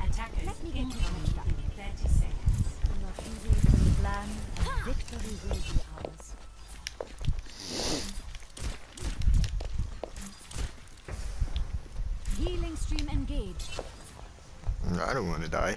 Attackers incoming in 30 seconds. Not easy to plan. and Victory will be ours. Healing stream engaged. I don't want to die.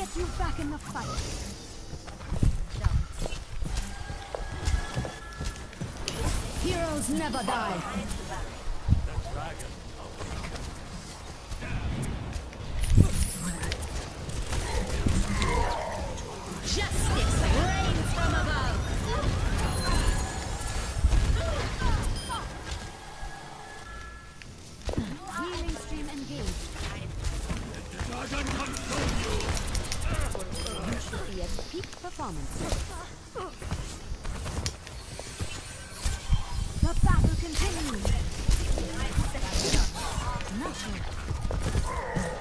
Get you back in the fight. Heroes never die. Performance. The battle continues. Natural.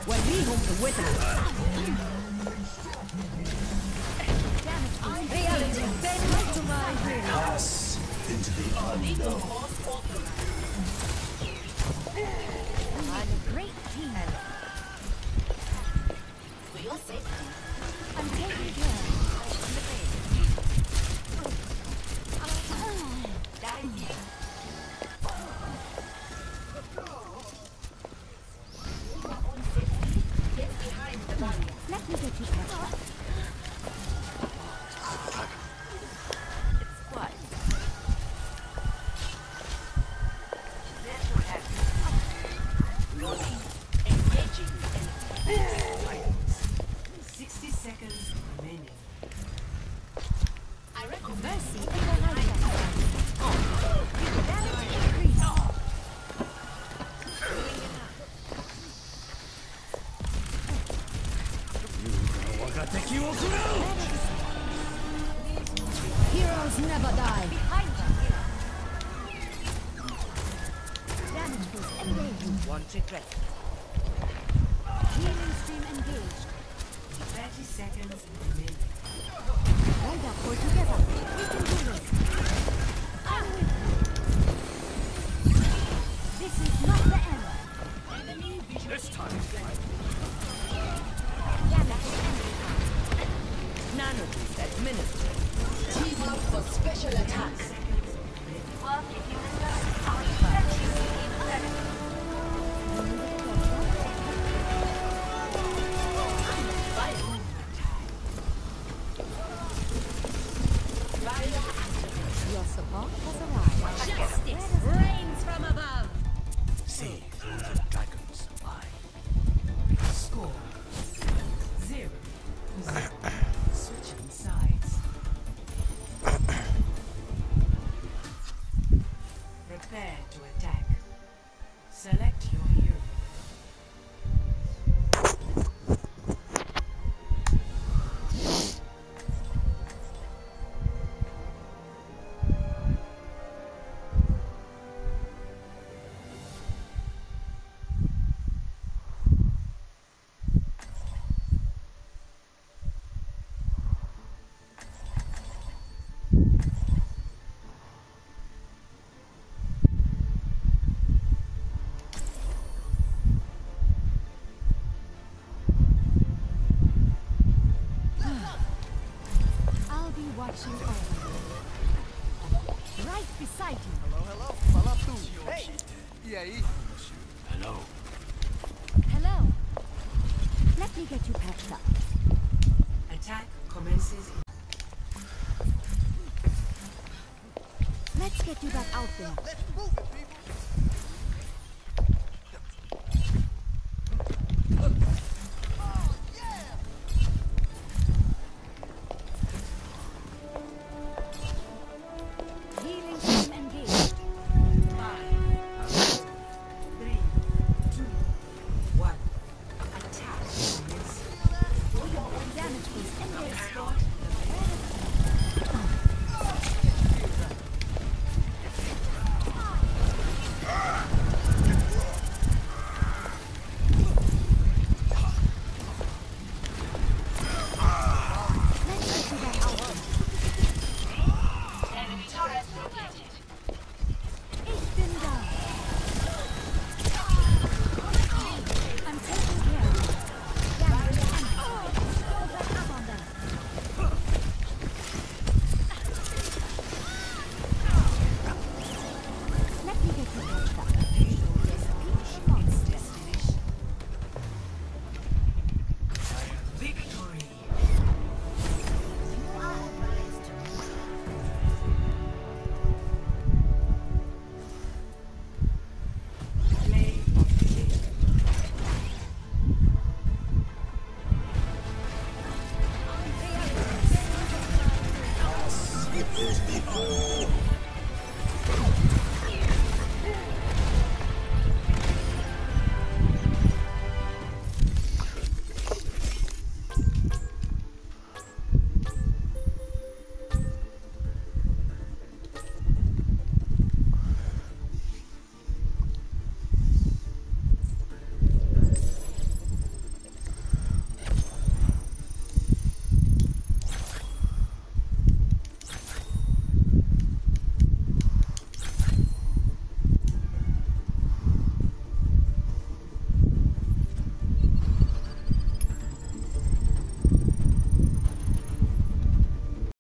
When we home the wither. Reality. Bend to my will. I'm engaged. One regret. Healing stream engaged. 30 seconds remaining. Hold up, we're together. We can do this. I'm with you. This is not the end. This time, Damage Nanotech administered. Team up for special attack. Yeah. Hello, hello. Hey. E aí? Hello. Hello. Let me get you patched up. Attack commences Let's get you back out there. Let's move it, people.